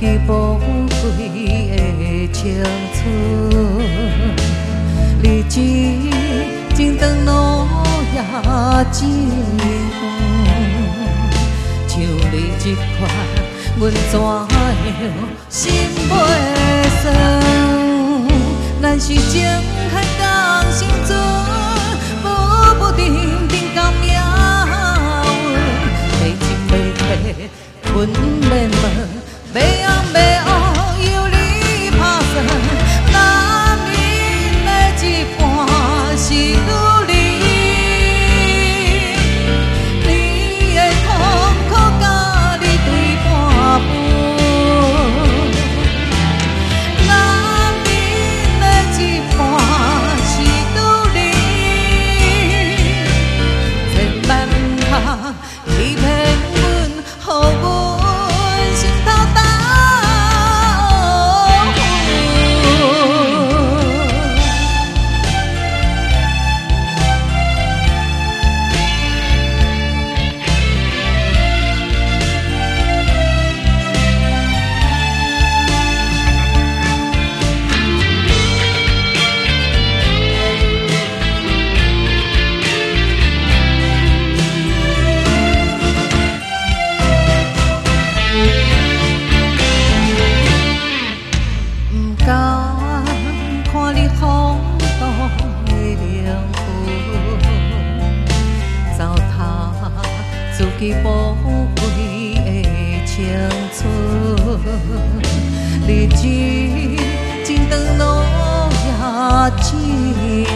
支宝贵的青春，日子真长路也真远，像你这款，阮怎样心袂酸？咱是情支宝贵的青春，日子真长路也真远，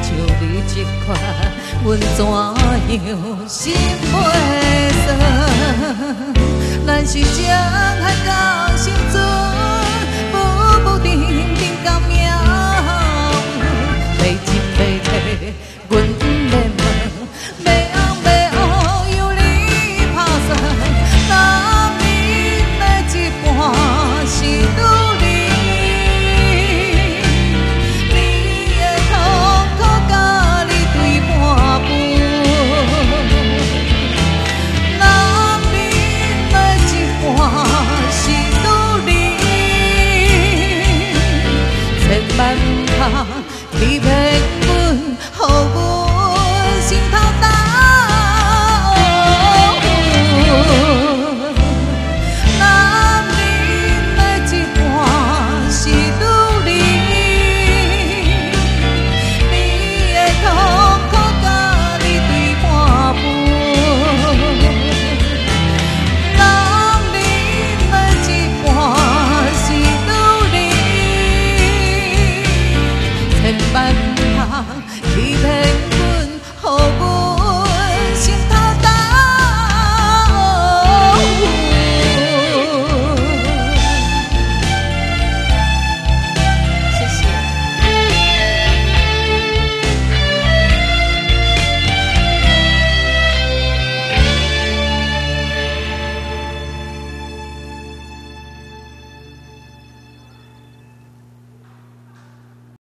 像你这款，阮怎样心袂酸？咱是情海到心存，步步停停到命运，袂进袂退，阮。Be it.